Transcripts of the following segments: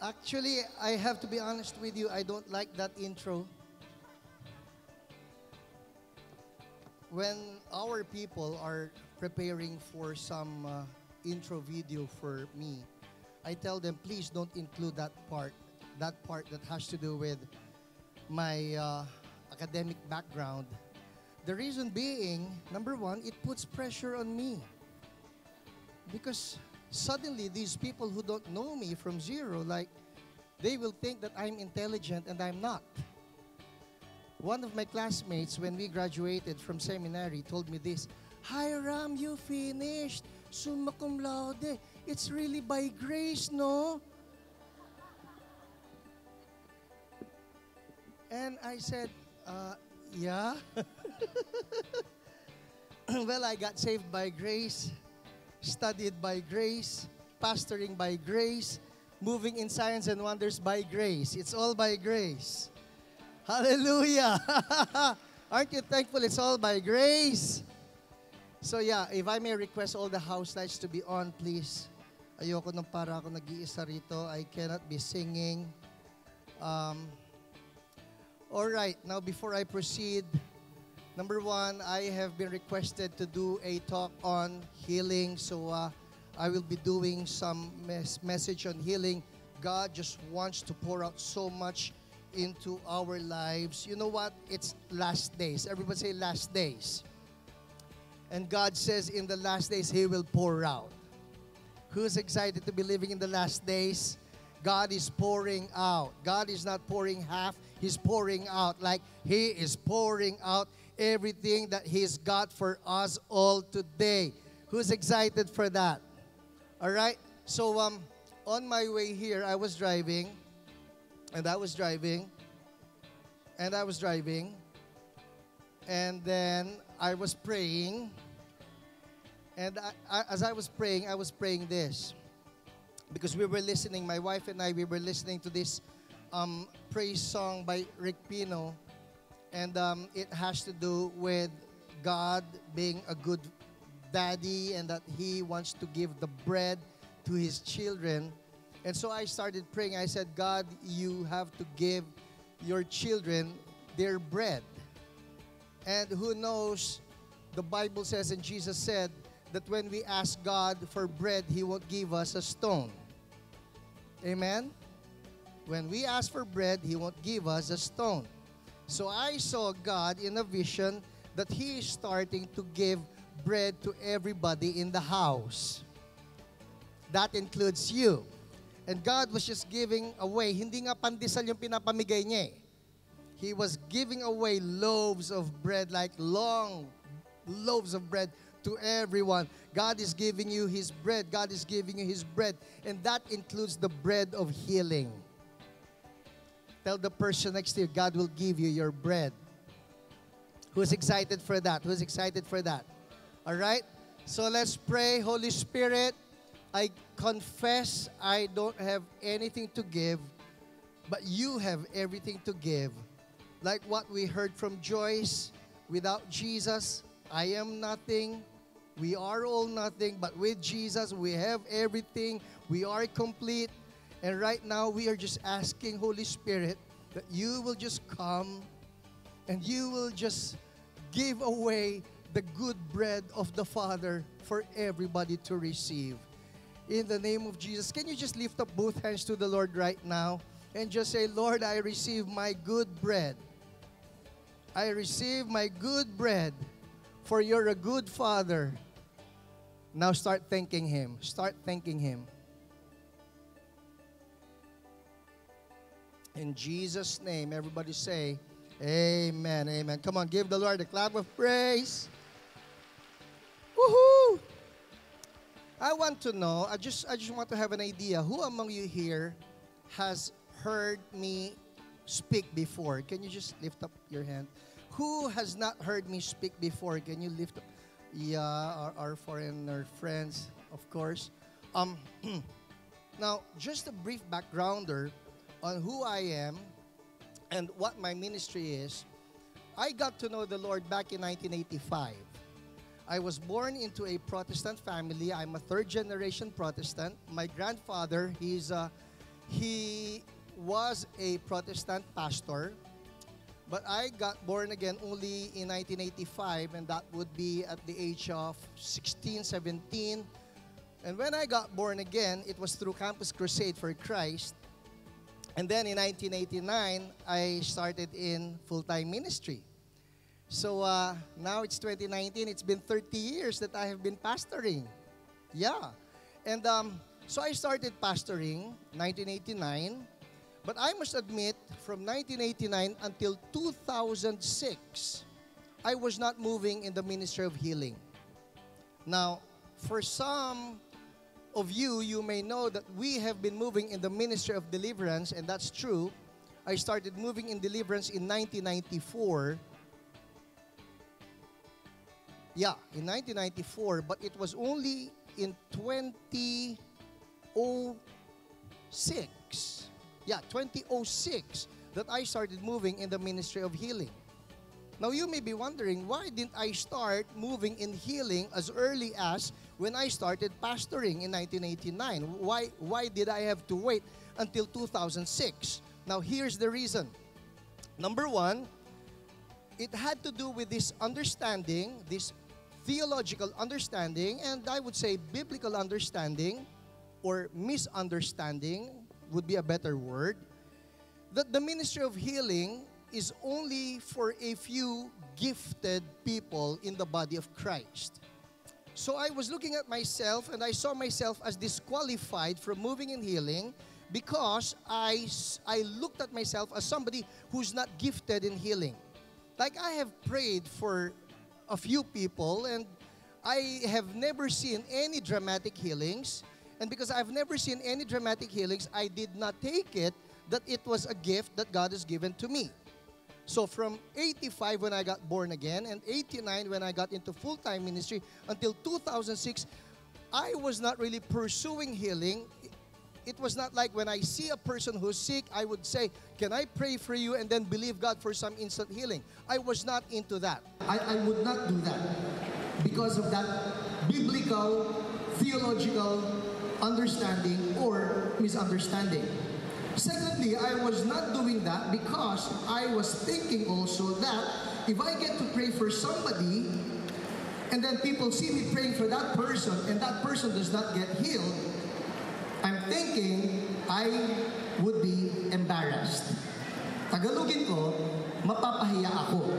Actually, I have to be honest with you, I don't like that intro. When our people are preparing for some uh, intro video for me, I tell them, please don't include that part. That part that has to do with my uh, academic background. The reason being, number one, it puts pressure on me. Because suddenly these people who don't know me from zero, like, they will think that I'm intelligent and I'm not. One of my classmates, when we graduated from seminary, told me this Hiram, you finished. Summa cum laude. It's really by grace, no? And I said, uh, Yeah. well, I got saved by grace, studied by grace, pastoring by grace, moving in signs and wonders by grace. It's all by grace. Hallelujah. Aren't you thankful it's all by grace? So yeah, if I may request all the house lights to be on, please. Ayoko nung para ako nag-iisa rito. I cannot be singing. Um, all right, now before I proceed, number one, I have been requested to do a talk on healing. So uh, I will be doing some mes- message on healing. God just wants to pour out so much into our lives. You know what? It's last days. Everybody say last days. And God says in the last days, He will pour out. Who's excited to be living in the last days? God is pouring out. God is not pouring half, He's pouring out. Like He is pouring out everything that He's got for us all today. Who's excited for that? All right? So, um, on my way here, I was driving, and I was driving, and I was driving, and then I was praying, and I, I, as I was praying, I was praying this because we were listening, my wife and I, we were listening to this um, praise song by Rick Pino, and um, it has to do with God being a good daddy and that He wants to give the bread to His children. And so I started praying. I said, God, you have to give your children their bread. And who knows, the Bible says, and Jesus said, that when we ask God for bread, He won't give us a stone. Amen? When we ask for bread, He won't give us a stone. So I saw God in a vision that He is starting to give bread to everybody in the house. That includes you. And God was just giving away. Hindi nga pandesal yung pinapamigay niya eh. He was giving away loaves of bread, like long loaves of bread to everyone. God is giving you His bread. God is giving you His bread. And that includes the bread of healing. Tell the person next to you, God will give you your bread. Who's excited for that? Who's excited for that? All right? So let's pray. Holy Spirit, I confess I don't have anything to give, but you have everything to give. Like what we heard from Joyce, without Jesus, I am nothing. We are all nothing, but with Jesus, we have everything. We are complete. And right now, we are just asking, Holy Spirit, that you will just come and you will just give away the good bread of the Father for everybody to receive. In the name of Jesus, can you just lift up both hands to the Lord right now and just say, Lord, I receive my good bread. I receive my good bread, for you're a good Father. Now start thanking Him. Start thanking Him. In Jesus' name, everybody say, Amen. Amen. Come on, give the Lord a clap of praise. Woohoo! I want to know, I just I just want to have an idea. Who among you here has heard me speak before? Can you just lift up your hand? Who has not heard me speak before? Can you lift up? Yeah, our, our foreigner friends, of course. Um, now, just a brief backgrounder on who I am and what my ministry is. I got to know the Lord back in 1985. I was born into a Protestant family. I'm a third generation Protestant. My grandfather, he's uh, he was a Protestant pastor, but I got born again only in 1985, and that would be at the age of 16, 17. And when I got born again, it was through Campus Crusade for Christ. And then in 1989, I started in full time ministry. So uh, now it's 2019. It's been 30 years that I have been pastoring. Yeah. And um, so I started pastoring 1989. But I must admit, from 1989 until 2006, I was not moving in the ministry of healing. Now, for some of you, you may know that we have been moving in the ministry of deliverance, and that's true. I started moving in deliverance in 1994. Yeah, in 1994, but it was only in 2006. Yeah, 2006 that I started moving in the ministry of healing. Now you may be wondering, why didn't I start moving in healing as early as when I started pastoring in 1989? Why, why did I have to wait until 2006? Now here's the reason. Number one, it had to do with this understanding, this theological understanding, and I would say biblical understanding or misunderstanding would be a better word, that the ministry of healing is only for a few gifted people in the body of Christ. So I was looking at myself and I saw myself as disqualified from moving and healing because I, I looked at myself as somebody who's not gifted in healing. Like I have prayed for a few people and I have never seen any dramatic healings. And because I've never seen any dramatic healings, I did not take it that it was a gift that God has given to me. So from 85 when I got born again and 89 when I got into full-time ministry until 2006, I was not really pursuing healing. It was not like when I see a person who's sick, I would say, Can I pray for you? and then believe God for some instant healing. I was not into that. I, I would not do that because of that biblical, theological understanding or misunderstanding. Secondly, I was not doing that because I was thinking also that if I get to pray for somebody and then people see me praying for that person and that person does not get healed, I'm thinking I would be embarrassed. Tagalogin ko, mapapahiya ako.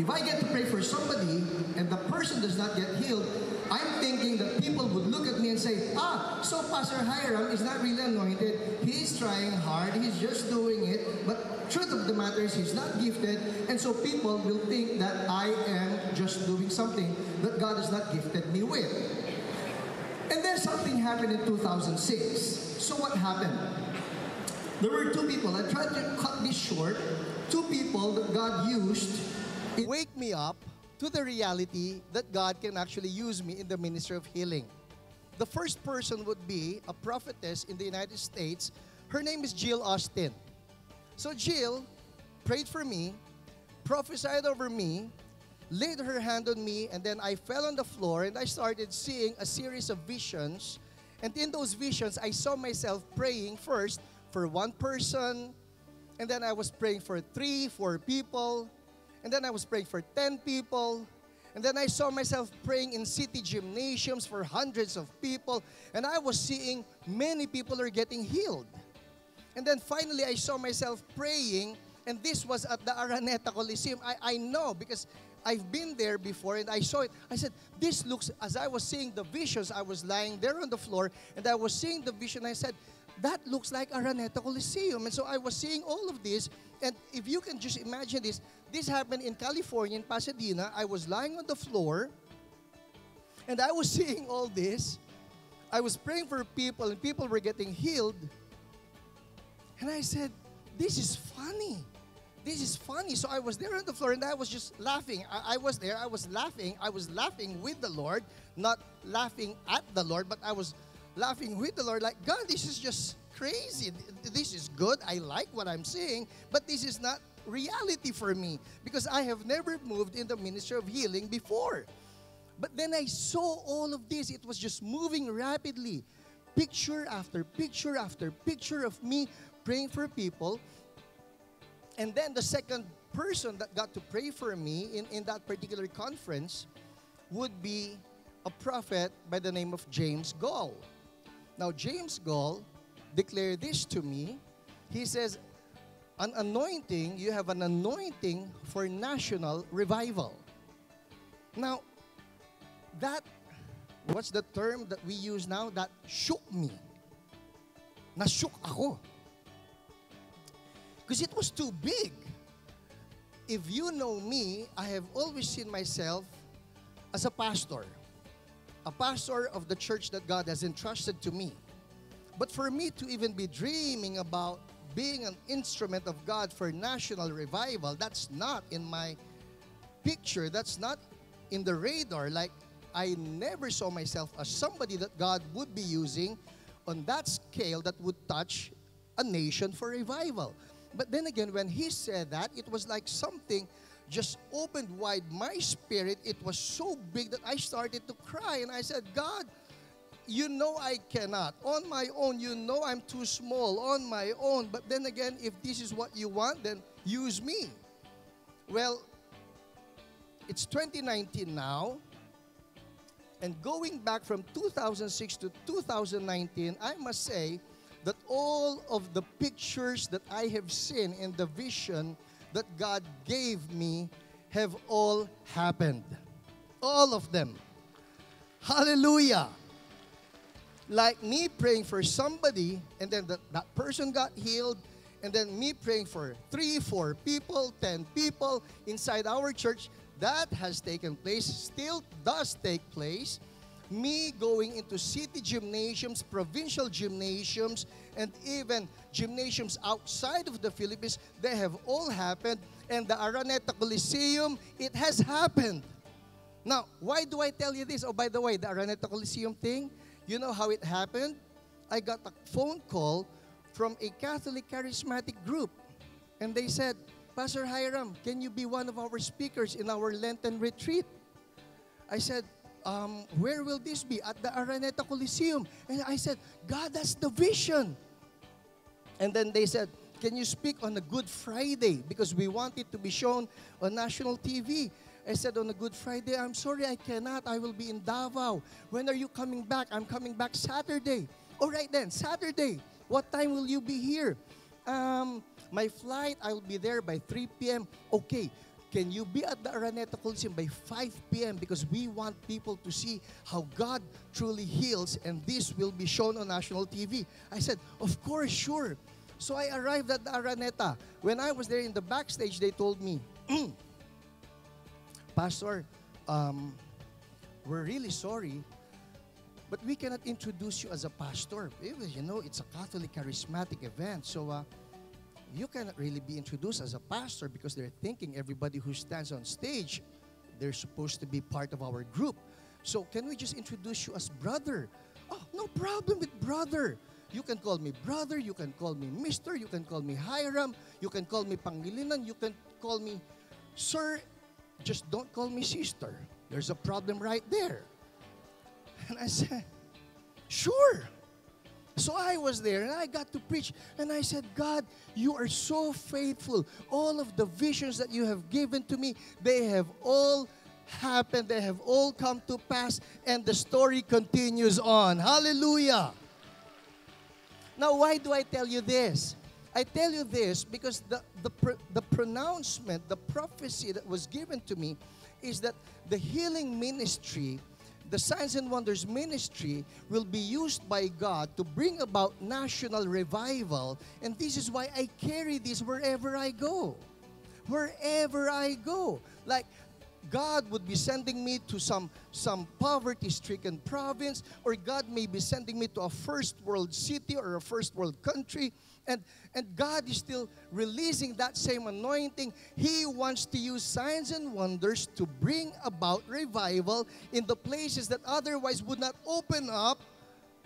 If I get to pray for somebody and the person does not get healed, I'm thinking that people would look at me and say, ah, so Pastor Hiram is not really anointed. He's trying hard. He's just doing it. But truth of the matter is he's not gifted. And so people will think that I am just doing something that God has not gifted me with. And then something happened in 2006. So what happened? There were two people. I tried to cut this short. Two people that God used. Wake me up to the reality that God can actually use me in the ministry of healing. The first person would be a prophetess in the United States. Her name is Jill Austin. So Jill prayed for me, prophesied over me, laid her hand on me, and then I fell on the floor and I started seeing a series of visions. And in those visions, I saw myself praying first for one person, and then I was praying for three, four people, and then I was praying for 10 people. And then I saw myself praying in city gymnasiums for hundreds of people. And I was seeing many people are getting healed. And then finally, I saw myself praying. And this was at the Araneta Coliseum. I, I know because I've been there before and I saw it. I said, This looks, as I was seeing the visions, I was lying there on the floor and I was seeing the vision. I said, That looks like Araneta Coliseum. And so I was seeing all of this. And if you can just imagine this, this happened in California, in Pasadena. I was lying on the floor and I was seeing all this. I was praying for people and people were getting healed. And I said, This is funny. This is funny. So I was there on the floor and I was just laughing. I, I was there, I was laughing. I was laughing with the Lord, not laughing at the Lord, but I was laughing with the Lord, like, God, this is just crazy. This is good. I like what I'm seeing, but this is not reality for me because I have never moved in the ministry of healing before. But then I saw all of this. It was just moving rapidly. picture after picture after picture of me praying for people. And then the second person that got to pray for me in, in that particular conference would be a prophet by the name of James Goll. Now, James Goll declared this to me. He says, An anointing, you have an anointing for national revival. Now, that, what's the term that we use now? That shook me. Nashook ako. Because it was too big. If you know me, I have always seen myself as a pastor. A pastor of the church that God has entrusted to me. But for me to even be dreaming about being an instrument of God for national revival, that's not in my picture. That's not in the radar. Like, I never saw myself as somebody that God would be using on that scale that would touch a nation for revival. But then again, when he said that, it was like something just opened wide my spirit. It was so big that I started to cry. And I said, God, you know I cannot. On my own, you know I'm too small. On my own. But then again, if this is what you want, then use me. Well, it's 2019 now. And going back from 2006 to 2019, I must say that all of the pictures that I have seen in the vision that God gave me have all happened. All of them. Hallelujah. Like me praying for somebody, and then that, that person got healed, and then me praying for three, four people, ten people inside our church, that has taken place, still does take place me going into city gymnasiums, provincial gymnasiums, and even gymnasiums outside of the Philippines, they have all happened. And the Araneta Coliseum, it has happened. Now, why do I tell you this? Oh, by the way, the Araneta Coliseum thing, you know how it happened? I got a phone call from a Catholic charismatic group. And they said, Pastor Hiram, can you be one of our speakers in our Lenten retreat? I said, um, where will this be? At the Araneta Coliseum. And I said, God, that's the vision. And then they said, can you speak on a Good Friday? Because we want it to be shown on national TV. I said, on a Good Friday, I'm sorry, I cannot. I will be in Davao. When are you coming back? I'm coming back Saturday. All right then, Saturday. What time will you be here? Um, my flight, I will be there by 3 p.m. Okay, can you be at the Araneta Coliseum by 5 p.m. because we want people to see how God truly heals and this will be shown on national TV? I said, Of course, sure. So I arrived at the Araneta. When I was there in the backstage, they told me, Pastor, um, we're really sorry, but we cannot introduce you as a pastor. You know, it's a Catholic charismatic event. So, uh, you cannot really be introduced as a pastor because they're thinking everybody who stands on stage, they're supposed to be part of our group. So can we just introduce you as brother? Oh, no problem with brother. You can call me brother, you can call me mister, you can call me Hiram, you can call me Pangilinan, you can call me sir. Just don't call me sister. There's a problem right there. And I said, sure. So I was there and I got to preach and I said, God, you are so faithful. All of the visions that you have given to me, they have all happened, they have all come to pass, and the story continues on. Hallelujah. Now, why do I tell you this? I tell you this because the, the, the pronouncement, the prophecy that was given to me is that the healing ministry the Signs and Wonders ministry will be used by God to bring about national revival. And this is why I carry this wherever I go. Wherever I go. Like, God would be sending me to some, some poverty stricken province, or God may be sending me to a first world city or a first world country. And, and God is still releasing that same anointing. He wants to use signs and wonders to bring about revival in the places that otherwise would not open up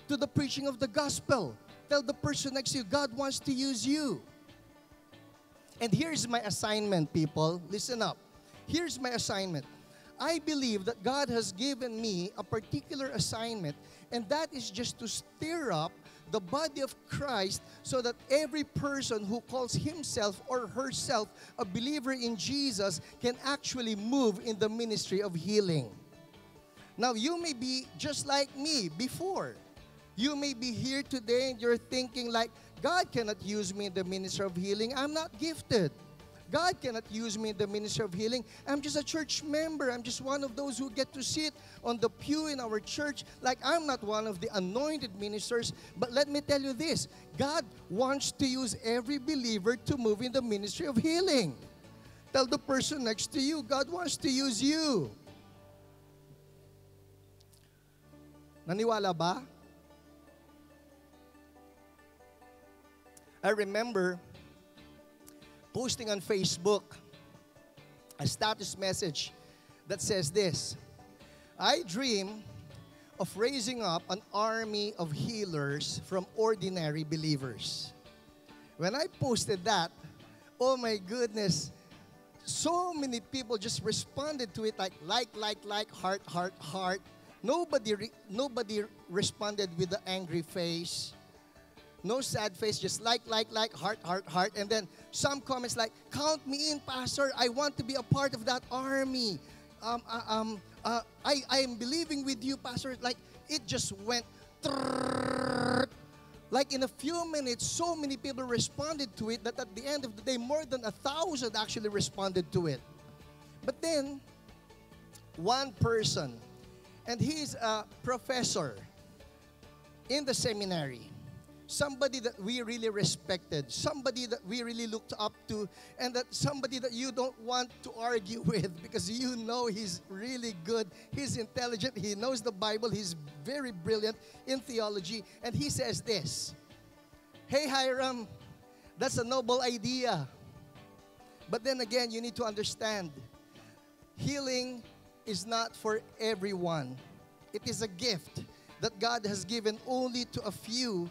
to the preaching of the gospel. Tell the person next to you, God wants to use you. And here's my assignment, people. Listen up. Here's my assignment. I believe that God has given me a particular assignment, and that is just to stir up the body of Christ so that every person who calls himself or herself a believer in Jesus can actually move in the ministry of healing. Now, you may be just like me before. You may be here today and you're thinking like, God cannot use me in the ministry of healing. I'm not gifted. God cannot use me in the ministry of healing. I'm just a church member. I'm just one of those who get to sit on the pew in our church. Like I'm not one of the anointed ministers. But let me tell you this God wants to use every believer to move in the ministry of healing. Tell the person next to you, God wants to use you. Naniwala ba? I remember posting on Facebook a status message that says this I dream of raising up an army of healers from ordinary believers. When I posted that, oh my goodness, so many people just responded to it like like like like heart heart heart. Nobody re- nobody responded with the angry face no sad face, just like, like, like, heart, heart, heart. And then some comments like, count me in, Pastor. I want to be a part of that army. Um, uh, um, uh, I, I am believing with you, Pastor. Like, it just went. Like in a few minutes, so many people responded to it that at the end of the day, more than a thousand actually responded to it. But then, one person, and he's a professor in the seminary somebody that we really respected, somebody that we really looked up to, and that somebody that you don't want to argue with because you know he's really good, he's intelligent, he knows the Bible, he's very brilliant in theology, and he says this Hey, Hiram, that's a noble idea. But then again, you need to understand healing is not for everyone, it is a gift that God has given only to a few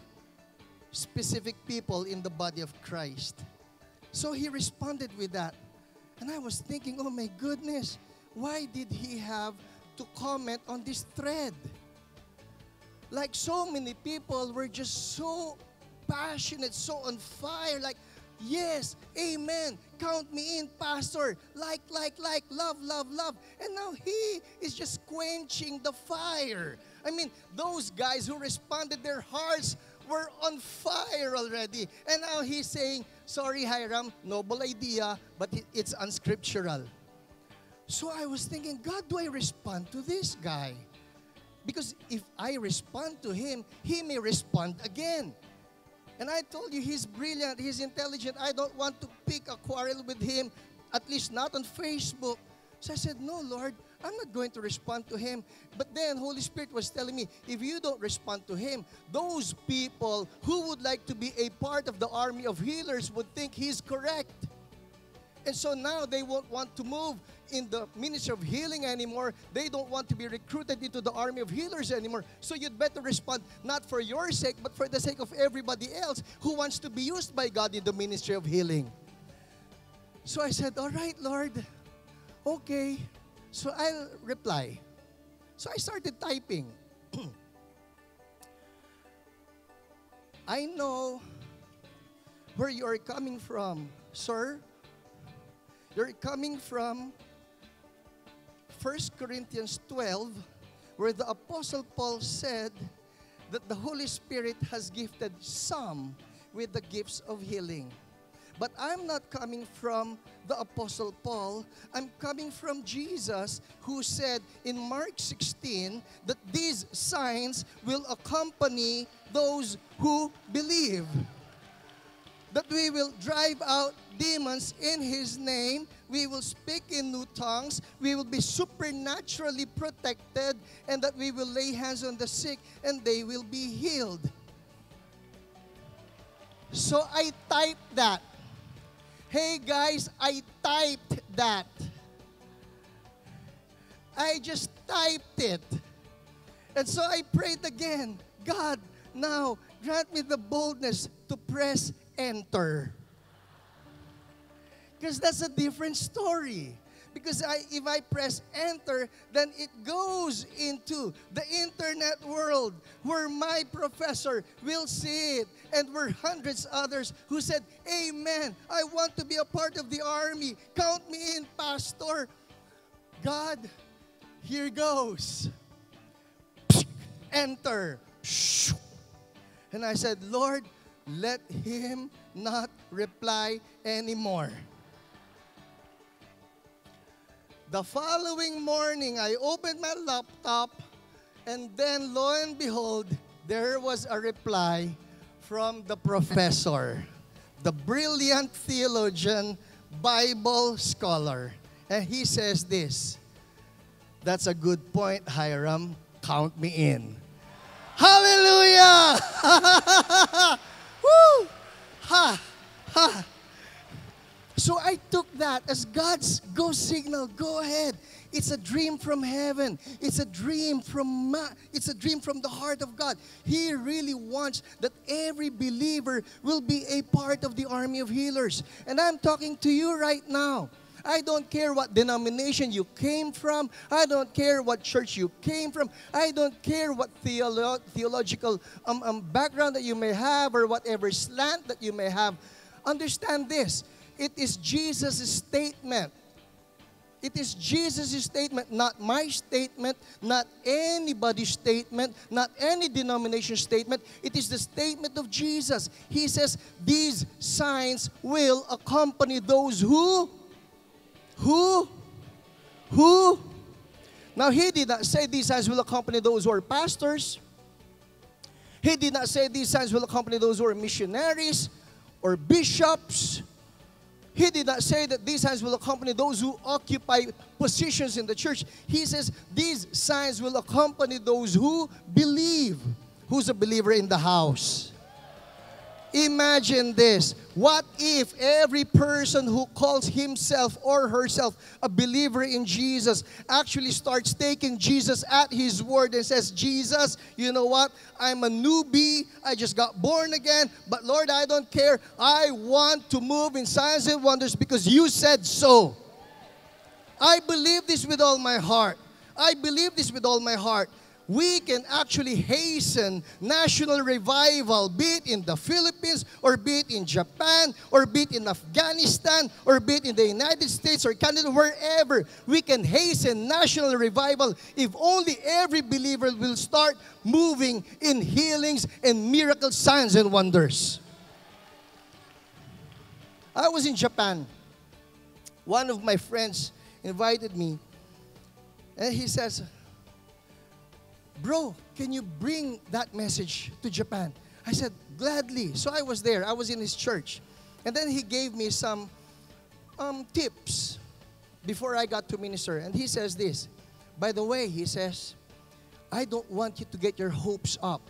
specific people in the body of Christ. So he responded with that. And I was thinking, oh my goodness, why did he have to comment on this thread? Like so many people were just so passionate, so on fire, like, yes, amen, count me in, pastor, like, like, like, love, love, love. And now he is just quenching the fire. I mean, those guys who responded, their hearts were on fire already. And now he's saying, sorry, Hiram, noble idea, but it's unscriptural. So I was thinking, God, do I respond to this guy? Because if I respond to him, he may respond again. And I told you, he's brilliant, he's intelligent. I don't want to pick a quarrel with him, at least not on Facebook. So I said, No, Lord, I'm not going to respond to him. But then Holy Spirit was telling me, if you don't respond to him, those people who would like to be a part of the army of healers would think he's correct. And so now they won't want to move in the ministry of healing anymore. They don't want to be recruited into the army of healers anymore. So you'd better respond not for your sake, but for the sake of everybody else who wants to be used by God in the ministry of healing. So I said, All right, Lord, okay. So I'll reply. So I started typing. I know where you are coming from, sir. You're coming from 1 Corinthians 12, where the Apostle Paul said that the Holy Spirit has gifted some with the gifts of healing. But I'm not coming from the Apostle Paul. I'm coming from Jesus, who said in Mark 16 that these signs will accompany those who believe. That we will drive out demons in His name, we will speak in new tongues, we will be supernaturally protected, and that we will lay hands on the sick and they will be healed. So I typed that Hey guys, I typed that. I just typed it. And so I prayed again God, now grant me the boldness to press enter. Because that's a different story. Because I, if I press enter, then it goes into the internet world where my professor will see it. And where hundreds others who said, Amen, I want to be a part of the army. Count me in, Pastor. God, here goes. Enter. And I said, Lord, let him not reply anymore. The following morning, I opened my laptop, and then lo and behold, there was a reply from the professor, the brilliant theologian, Bible scholar. And he says this That's a good point, Hiram. Count me in. Hallelujah! Woo! Ha! Ha! So I took that as God's go signal. Go ahead. It's a dream from heaven. It's a dream from ma- it's a dream from the heart of God. He really wants that every believer will be a part of the army of healers. And I'm talking to you right now. I don't care what denomination you came from. I don't care what church you came from. I don't care what theolo- theological um, um, background that you may have or whatever slant that you may have. Understand this it is Jesus' statement. It is Jesus' statement, not my statement, not anybody's statement, not any denomination statement. It is the statement of Jesus. He says, These signs will accompany those who who? Who? Now, he did not say these signs will accompany those who are pastors. He did not say these signs will accompany those who are missionaries or bishops. He did not say that these signs will accompany those who occupy positions in the church. He says these signs will accompany those who believe. Who's a believer in the house? Imagine this. What if every person who calls himself or herself a believer in Jesus actually starts taking Jesus at his word and says, Jesus, you know what? I'm a newbie. I just got born again. But Lord, I don't care. I want to move in signs and wonders because you said so. I believe this with all my heart. I believe this with all my heart we can actually hasten national revival, be it in the Philippines, or be it in Japan, or be it in Afghanistan, or be it in the United States or Canada, wherever. We can hasten national revival if only every believer will start moving in healings and miracle signs and wonders. I was in Japan. One of my friends invited me, and he says, Bro, can you bring that message to Japan? I said, Gladly. So I was there, I was in his church. And then he gave me some um, tips before I got to minister. And he says this By the way, he says, I don't want you to get your hopes up.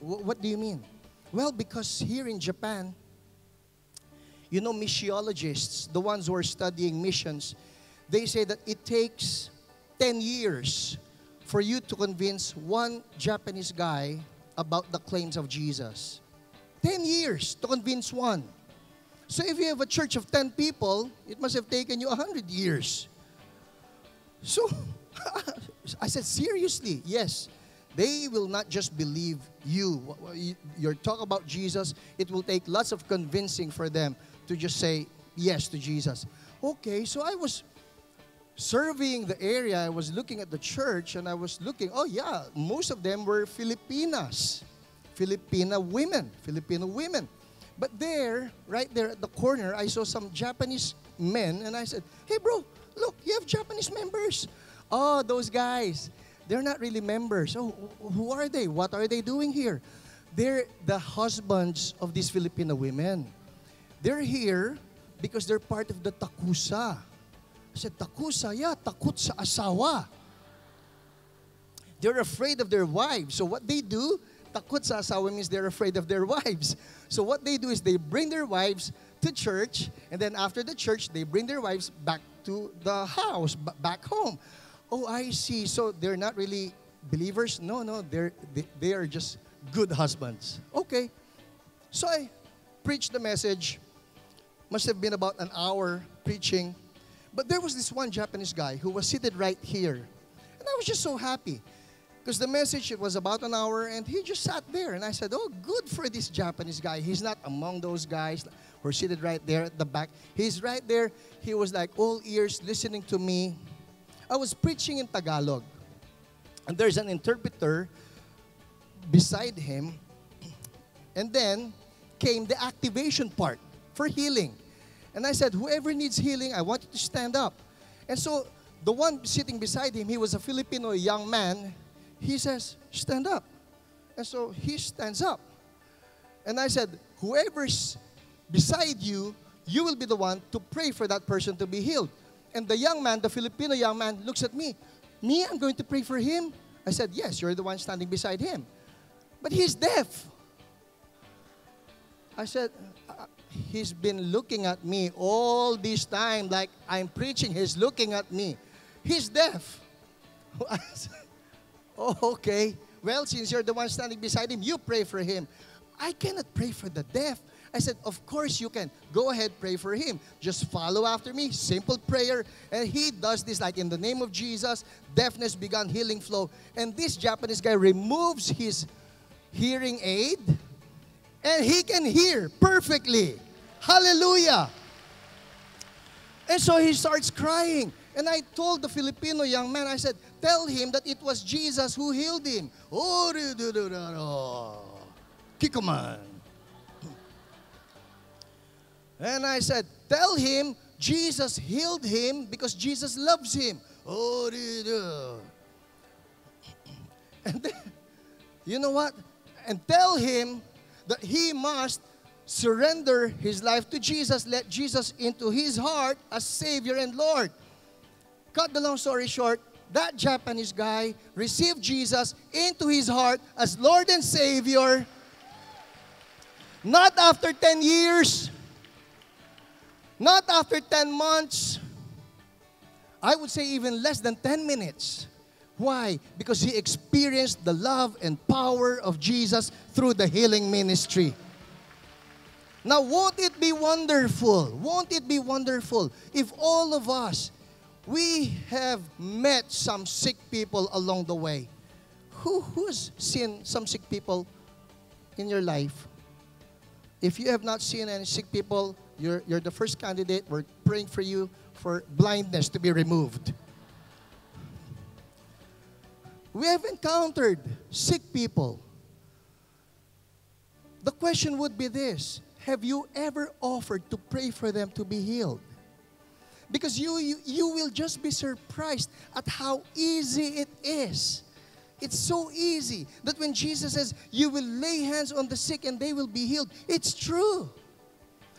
W- what do you mean? Well, because here in Japan, you know, missiologists, the ones who are studying missions, they say that it takes 10 years for you to convince one Japanese guy about the claims of Jesus. 10 years to convince one. So if you have a church of 10 people, it must have taken you 100 years. So I said, seriously, yes. They will not just believe you. Your talk about Jesus, it will take lots of convincing for them to just say yes to Jesus. Okay, so I was surveying the area, I was looking at the church and I was looking, oh yeah, most of them were Filipinas. Filipina women, Filipino women. But there, right there at the corner, I saw some Japanese men and I said, hey bro, look, you have Japanese members. Oh, those guys, they're not really members. Oh, who are they? What are they doing here? They're the husbands of these Filipino women. They're here because they're part of the Takusa. I said, Takusa, yeah, takut sa asawa. They're afraid of their wives. So what they do, takut sa asawa means they're afraid of their wives. So what they do is they bring their wives to church, and then after the church, they bring their wives back to the house, back home. Oh, I see. So they're not really believers? No, no, they're, they, they are just good husbands. Okay. So I preached the message. Must have been about an hour preaching. But there was this one Japanese guy who was seated right here. And I was just so happy. Because the message, it was about an hour, and he just sat there. And I said, Oh, good for this Japanese guy. He's not among those guys who are seated right there at the back. He's right there. He was like all ears listening to me. I was preaching in Tagalog. And there's an interpreter beside him. And then came the activation part for healing. And I said, Whoever needs healing, I want you to stand up. And so the one sitting beside him, he was a Filipino young man. He says, Stand up. And so he stands up. And I said, Whoever's beside you, you will be the one to pray for that person to be healed. And the young man, the Filipino young man, looks at me. Me, I'm going to pray for him. I said, Yes, you're the one standing beside him. But he's deaf. I said, uh, He's been looking at me all this time, like I'm preaching. He's looking at me. He's deaf. Oh, okay. Well, since you're the one standing beside him, you pray for him. I cannot pray for the deaf. I said, Of course you can. Go ahead, pray for him. Just follow after me. Simple prayer. And he does this like in the name of Jesus. Deafness began healing flow. And this Japanese guy removes his hearing aid and he can hear perfectly. Hallelujah. And so he starts crying. And I told the Filipino young man, I said, Tell him that it was Jesus who healed him. Oh, Kikoman. And I said, Tell him Jesus healed him because Jesus loves him. And then, you know what? And tell him that he must surrender his life to Jesus, let Jesus into his heart as Savior and Lord. Cut the long story short, that Japanese guy received Jesus into his heart as Lord and Savior. Not after 10 years, not after 10 months, I would say even less than 10 minutes. Why? Because he experienced the love and power of Jesus through the healing ministry. Now, won't it be wonderful? Won't it be wonderful if all of us, we have met some sick people along the way? Who, who's seen some sick people in your life? If you have not seen any sick people, you're, you're the first candidate. We're praying for you for blindness to be removed. We have encountered sick people. The question would be this Have you ever offered to pray for them to be healed? Because you, you, you will just be surprised at how easy it is. It's so easy that when Jesus says, You will lay hands on the sick and they will be healed, it's true.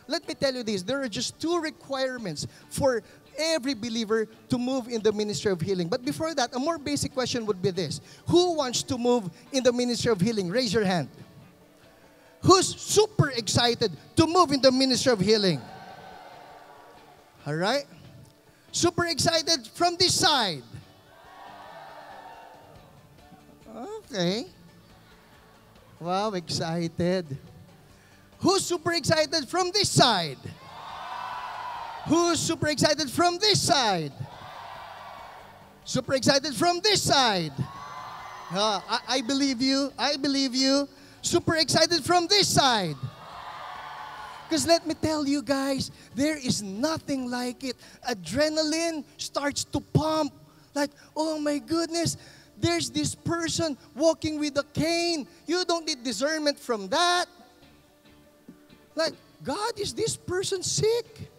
Let me tell you this there are just two requirements for every believer to move in the ministry of healing. But before that, a more basic question would be this Who wants to move in the ministry of healing? Raise your hand. Who's super excited to move in the ministry of healing? All right? Super excited from this side. Okay. Wow, excited. Who's super excited from this side? Who's super excited from this side? Super excited from this side. Uh, I, I believe you. I believe you. Super excited from this side. Because let me tell you guys, there is nothing like it. Adrenaline starts to pump. Like, oh my goodness, there's this person walking with a cane. You don't need discernment from that. Like, God, is this person sick?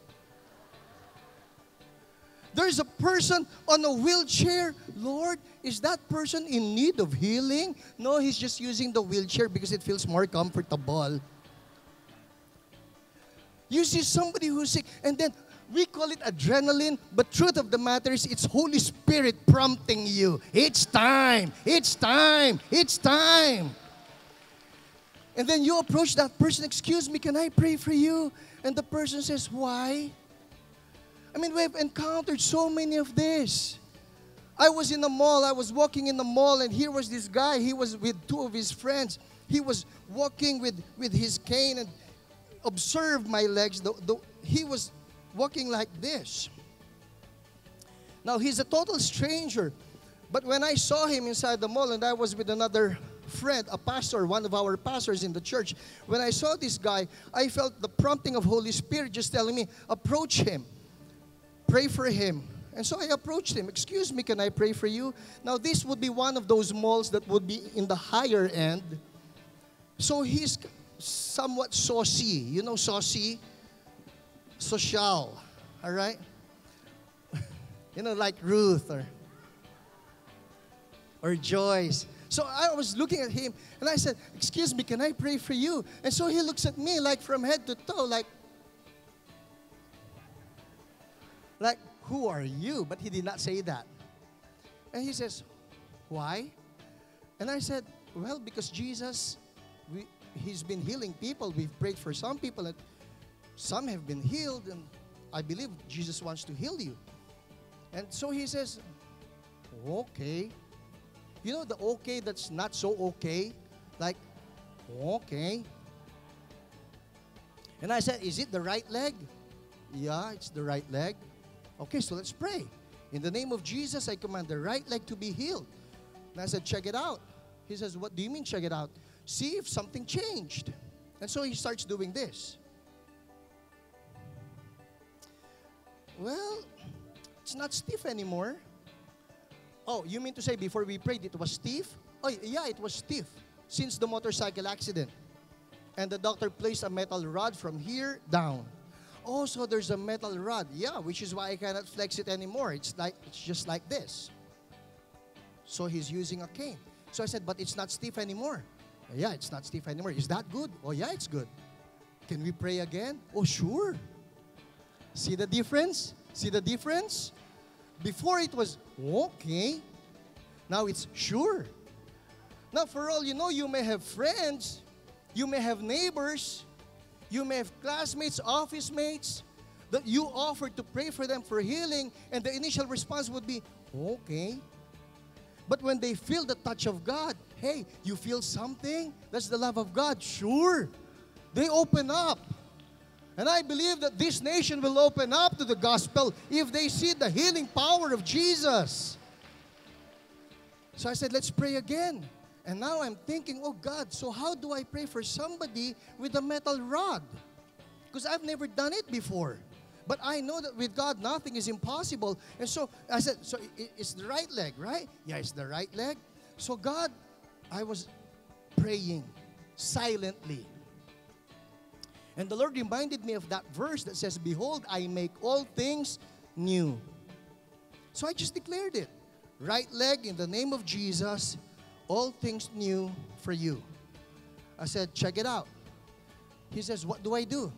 There's a person on a wheelchair. Lord, is that person in need of healing? No, he's just using the wheelchair because it feels more comfortable. You see somebody who's sick, and then we call it adrenaline, but truth of the matter is it's Holy Spirit prompting you. It's time. It's time. It's time. And then you approach that person, excuse me, can I pray for you? And the person says, why? I mean, we've encountered so many of this. I was in the mall, I was walking in the mall, and here was this guy. He was with two of his friends. He was walking with, with his cane and observed my legs. The, the, he was walking like this. Now, he's a total stranger. But when I saw him inside the mall and I was with another friend, a pastor, one of our pastors in the church, when I saw this guy, I felt the prompting of Holy Spirit just telling me, approach him, pray for him. And so I approached him. Excuse me, can I pray for you? Now, this would be one of those malls that would be in the higher end. So he's somewhat saucy. You know, saucy? Social. All right? you know, like Ruth or, or Joyce. So I was looking at him and I said, Excuse me, can I pray for you? And so he looks at me like from head to toe, like, like, who are you? But he did not say that. And he says, Why? And I said, Well, because Jesus, we, he's been healing people. We've prayed for some people, and some have been healed, and I believe Jesus wants to heal you. And so he says, Okay. You know the okay that's not so okay? Like, okay. And I said, Is it the right leg? Yeah, it's the right leg. Okay, so let's pray. In the name of Jesus, I command the right leg to be healed. And I said, Check it out. He says, What do you mean, check it out? See if something changed. And so he starts doing this. Well, it's not stiff anymore. Oh, you mean to say before we prayed it was stiff? Oh, yeah, it was stiff since the motorcycle accident. And the doctor placed a metal rod from here down. Oh, so there's a metal rod. Yeah, which is why I cannot flex it anymore. It's like it's just like this. So he's using a cane. So I said, but it's not stiff anymore. Yeah, it's not stiff anymore. Is that good? Oh, yeah, it's good. Can we pray again? Oh, sure. See the difference? See the difference? Before it was okay. Now it's sure. Now, for all you know, you may have friends, you may have neighbors, you may have classmates, office mates that you offer to pray for them for healing, and the initial response would be, okay. But when they feel the touch of God, hey, you feel something? That's the love of God. Sure. They open up. And I believe that this nation will open up to the gospel if they see the healing power of Jesus. So I said, let's pray again. And now I'm thinking, oh God, so how do I pray for somebody with a metal rod? Because I've never done it before. But I know that with God, nothing is impossible. And so I said, so it's the right leg, right? Yeah, it's the right leg. So God, I was praying silently. And the Lord reminded me of that verse that says, Behold, I make all things new. So I just declared it. Right leg in the name of Jesus, all things new for you. I said, check it out. He says, What do I do?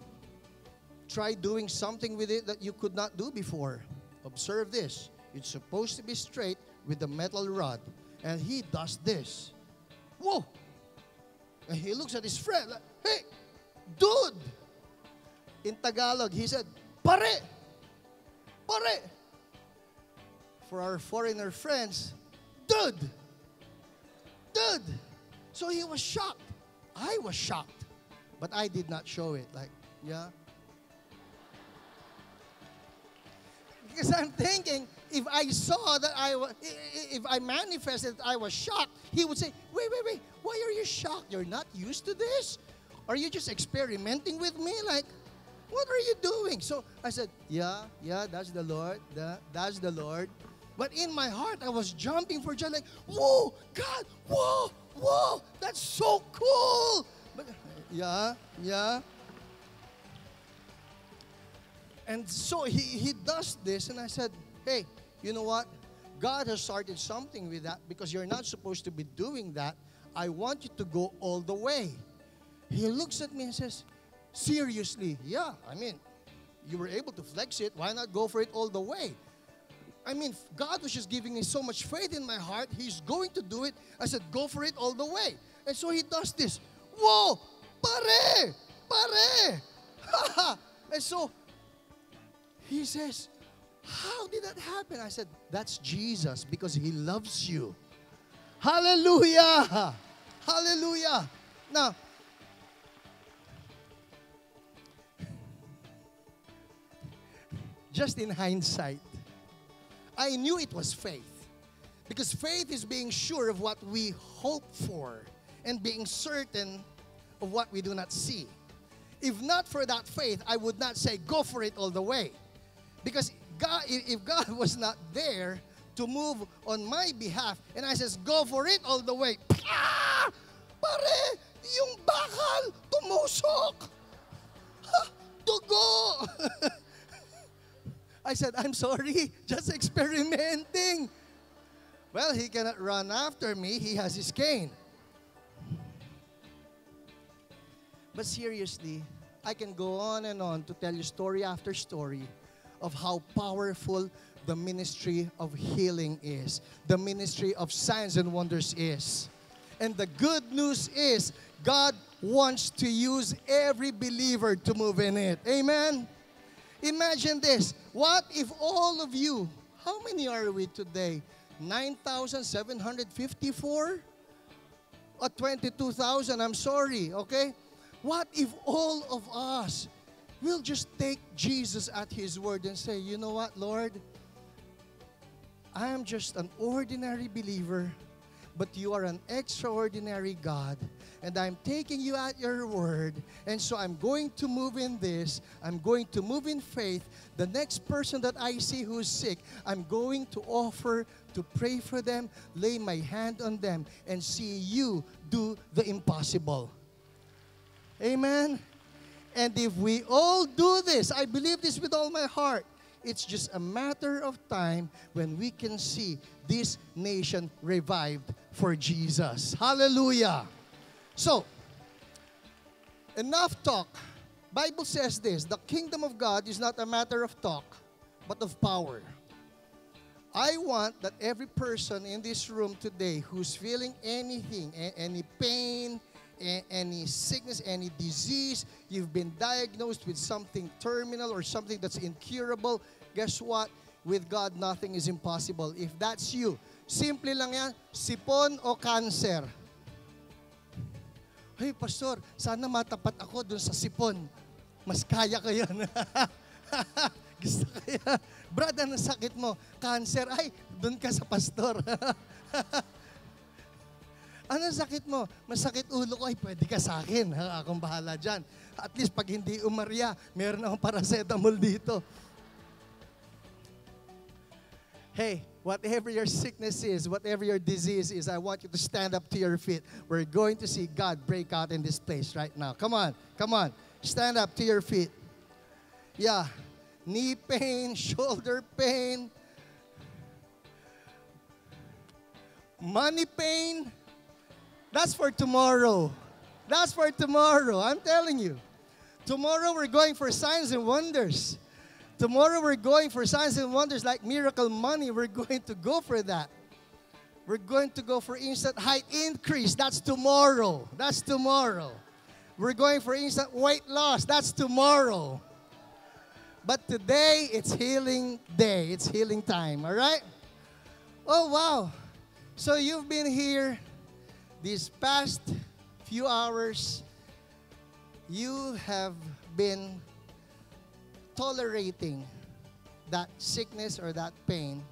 Try doing something with it that you could not do before. Observe this. It's supposed to be straight with the metal rod. And he does this. Whoa! And he looks at his friend like, hey, dude! In Tagalog, he said, pare! Pare! For our foreigner friends, dude! Dude! So he was shocked. I was shocked. But I did not show it. Like, yeah. Because I'm thinking, if I saw that I was, if I manifested I was shocked, he would say, wait, wait, wait, why are you shocked? You're not used to this? Are you just experimenting with me? Like, what are you doing? So I said, yeah, yeah, that's the Lord. That, that's the Lord. But in my heart, I was jumping for joy, like, whoa, God, whoa, whoa, that's so cool. But yeah, yeah. And so he, he does this, and I said, hey, you know what? God has started something with that because you're not supposed to be doing that. I want you to go all the way. He looks at me and says, Seriously? Yeah, I mean, you were able to flex it. Why not go for it all the way? I mean, God was just giving me so much faith in my heart. He's going to do it. I said, Go for it all the way. And so he does this. Whoa! Pare! Pare! and so he says, How did that happen? I said, That's Jesus because he loves you. Hallelujah! Hallelujah! Now, just in hindsight, I knew it was faith. Because faith is being sure of what we hope for and being certain of what we do not see. If not for that faith, I would not say go for it all the way. Because God, if God was not there to move on my behalf, and I says, go for it all the way! Pare, yung bakal, tumusok. Ha, dugo. I said, I'm sorry, just experimenting. Well, he cannot run after me. He has his cane. But seriously, I can go on and on to tell you story after story of how powerful the ministry of healing is, the ministry of signs and wonders is. And the good news is, God wants to use every believer to move in it. Amen? Imagine this. What if all of you, how many are we today? 9,754? Or 22,000, I'm sorry, okay? What if all of us will just take Jesus at His word and say, you know what, Lord? I am just an ordinary believer, but you are an extraordinary God. And I'm taking you at your word. And so I'm going to move in this. I'm going to move in faith. The next person that I see who's sick, I'm going to offer to pray for them, lay my hand on them, and see you do the impossible. Amen. And if we all do this, I believe this with all my heart, it's just a matter of time when we can see this nation revived for Jesus. Hallelujah. So, enough talk. Bible says this, the kingdom of God is not a matter of talk, but of power. I want that every person in this room today who's feeling anything, any pain, any sickness, any disease, you've been diagnosed with something terminal or something that's incurable, guess what? With God, nothing is impossible. If that's you, simple lang yan, sipon o cancer. Hey, Pastor, sana matapat ako dun sa sipon. Mas kaya ko yun. Gusto ko yan. Brad, ano sakit mo? Cancer. Ay, dun ka sa pastor. ano sakit mo? Masakit ulo ko. Ay, pwede ka sa akin. Akong bahala dyan. At least pag hindi umarya, meron akong paracetamol dito. Hey, whatever your sickness is, whatever your disease is, I want you to stand up to your feet. We're going to see God break out in this place right now. Come on, come on. Stand up to your feet. Yeah, knee pain, shoulder pain, money pain. That's for tomorrow. That's for tomorrow. I'm telling you. Tomorrow we're going for signs and wonders. Tomorrow we're going for signs and wonders like miracle money. We're going to go for that. We're going to go for instant height increase. That's tomorrow. That's tomorrow. We're going for instant weight loss. That's tomorrow. But today, it's healing day. It's healing time. All right? Oh, wow. So you've been here these past few hours. You have been tolerating that sickness or that pain.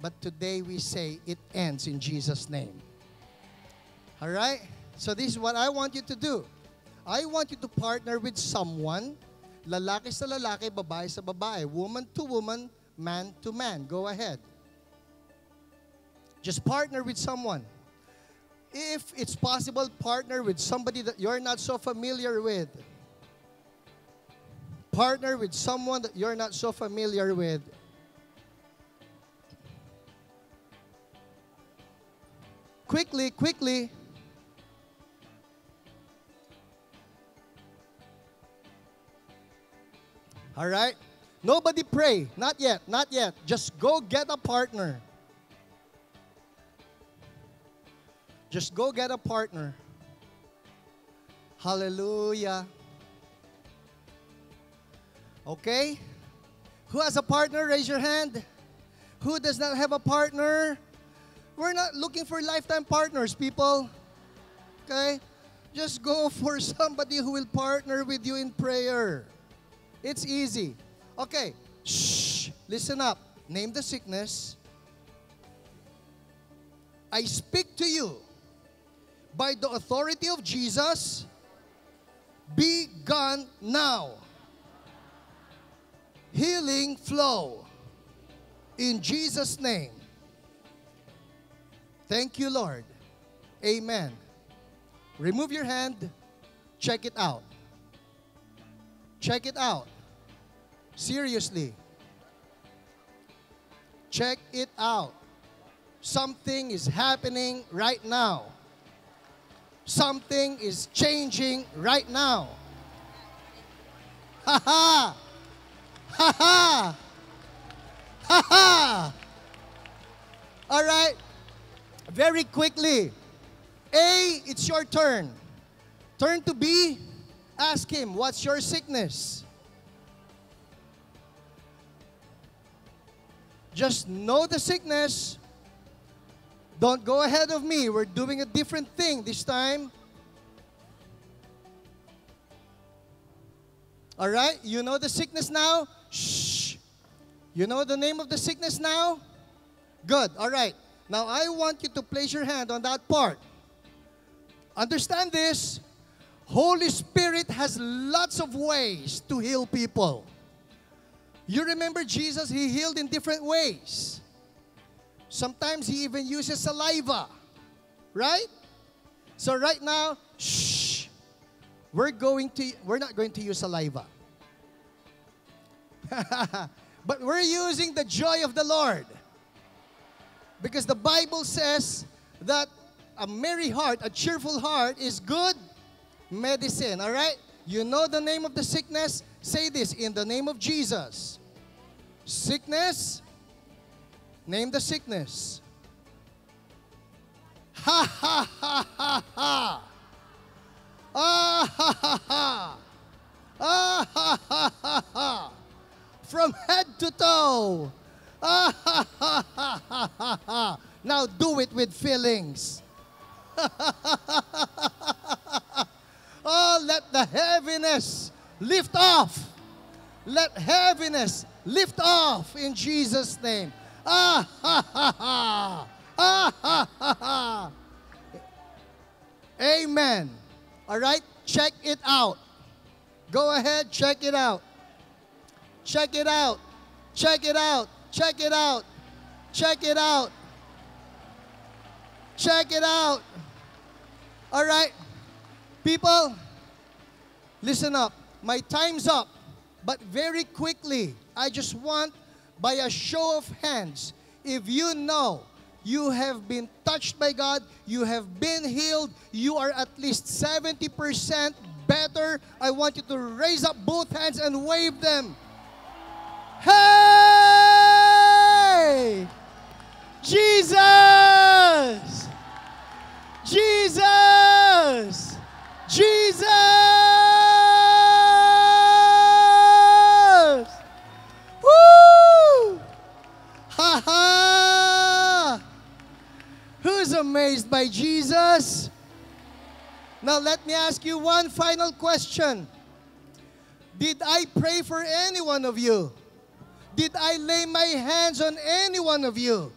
But today we say it ends in Jesus' name. All right? So this is what I want you to do. I want you to partner with someone Lalaki sa lalaki, babae sa babae, woman to woman, man to man. Go ahead. Just partner with someone. If it's possible, partner with somebody that you're not so familiar with. Partner with someone that you're not so familiar with. Quickly, quickly. All right? Nobody pray. Not yet. Not yet. Just go get a partner. Just go get a partner. Hallelujah. Okay? Who has a partner? Raise your hand. Who does not have a partner? We're not looking for lifetime partners, people. Okay? Just go for somebody who will partner with you in prayer. It's easy. Okay, shh, listen up. name the sickness. I speak to you by the authority of Jesus, be gone now. Healing flow in Jesus' name. Thank you, Lord. Amen. Remove your hand. Check it out. Check it out. Seriously. Check it out. Something is happening right now. Something is changing right now. Ha ha! Ha ha! Ha ha! All right. Very quickly. A, it's your turn. Turn to B. Ask him, what's your sickness? Just know the sickness. Don't go ahead of me. We're doing a different thing this time. All right? You know the sickness now? Shh. You know the name of the sickness now? Good. All right. Now I want you to place your hand on that part. Understand this. Holy Spirit has lots of ways to heal people. You remember Jesus, he healed in different ways. Sometimes he even uses saliva. Right? So right now, shh. We're going to we're not going to use saliva. but we're using the joy of the Lord. Because the Bible says that a merry heart, a cheerful heart is good medicine. All right? You know the name of the sickness? Say this in the name of Jesus. Sickness, name the sickness. Ha ha ha ha ha. Ah ha ha ha. Ah ha ha ha ha. From head to toe. Now do it with feelings. oh, let the heaviness lift off. Let heaviness lift off in Jesus' name. Ah ha ha ha. Ah ha ha ha. Amen. All right, check it out. Go ahead, check it out. Check it out. Check it out. Check it out. Check it out. Check it out. All right. People, listen up. My time's up. But very quickly, I just want, by a show of hands, if you know you have been touched by God, you have been healed, you are at least 70% better, I want you to raise up both hands and wave them. Hey! Jesus! Jesus! Jesus! Woo! Ha ha! Who's amazed by Jesus? Now let me ask you one final question. Did I pray for any one of you? Did I lay my hands on any one of you?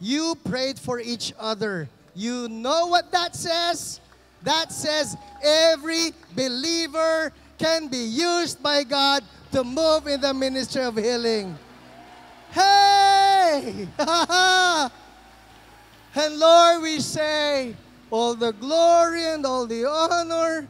You prayed for each other. You know what that says? That says every believer can be used by God to move in the ministry of healing. Hey! and Lord, we say, all the glory and all the honor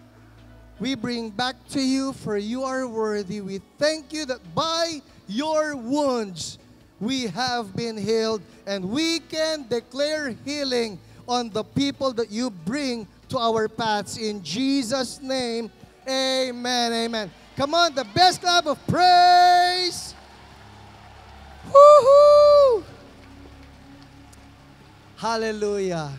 we bring back to you, for you are worthy. We thank you that by your wounds we have been healed, and we can declare healing on the people that you bring to our paths. In Jesus' name, amen, amen. Come on, the best clap of praise. Woohoo! Hallelujah.